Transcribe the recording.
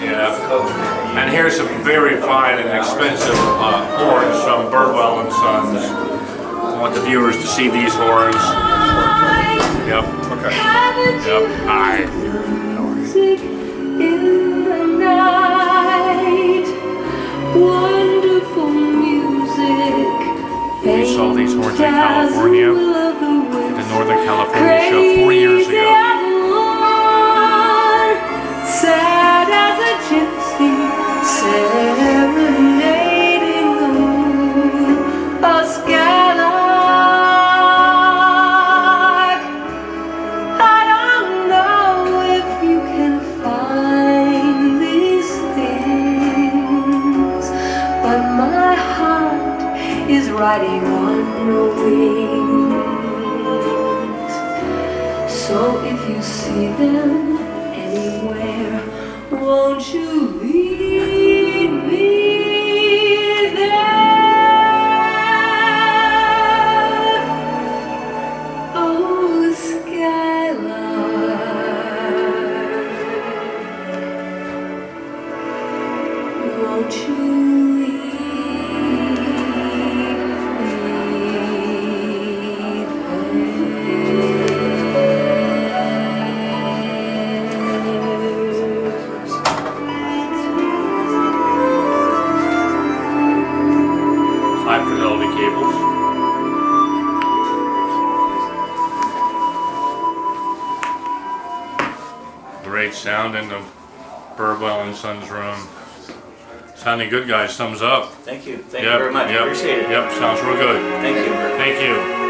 Yeah. And here's some very fine and expensive uh, horns from Burwell and Sons. I want the viewers to see these horns. Yep. Okay. Yep. Hi. In the night, wonderful music. We saw these horns in California, the Northern California show is riding on your wings. So if you see them sound in the Burwell and Sons room. Sounding good, guys. Thumbs up. Thank you. Thank Yep, you very much. yep, Appreciate it. Yep, sounds real good. Thank you. Thank you.